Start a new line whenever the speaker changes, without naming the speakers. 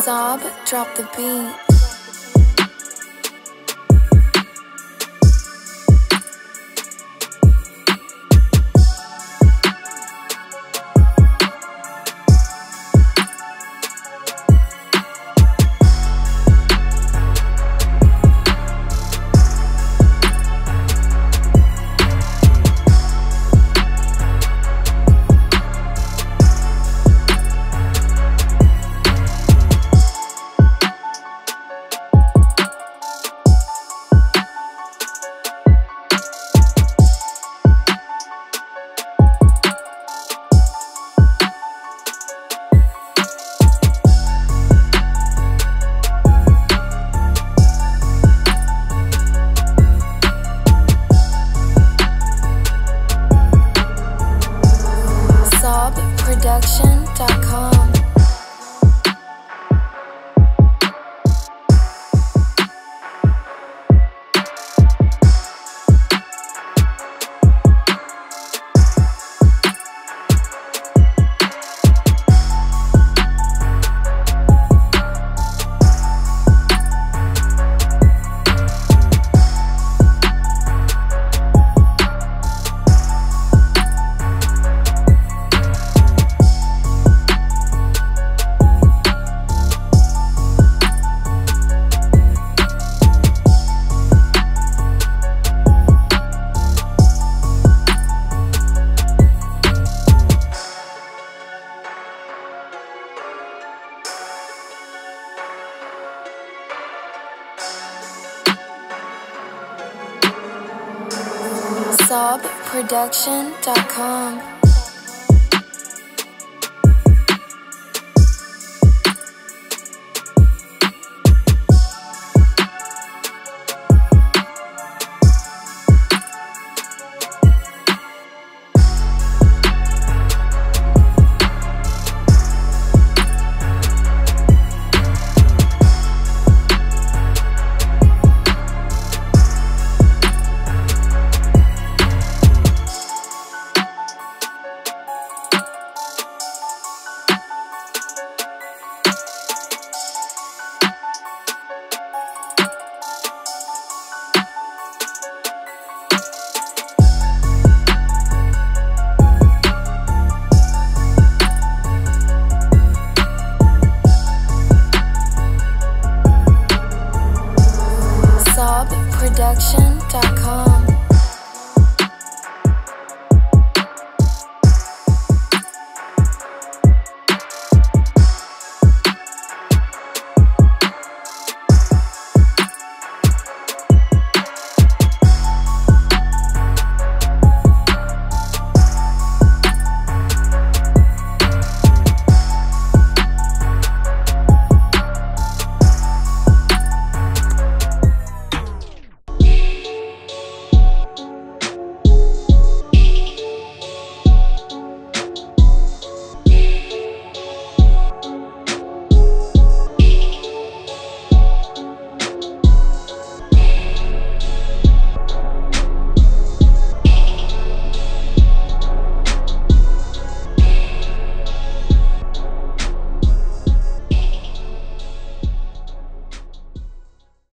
Sob, drop the beat. SobProduction.com. SobProduction.com.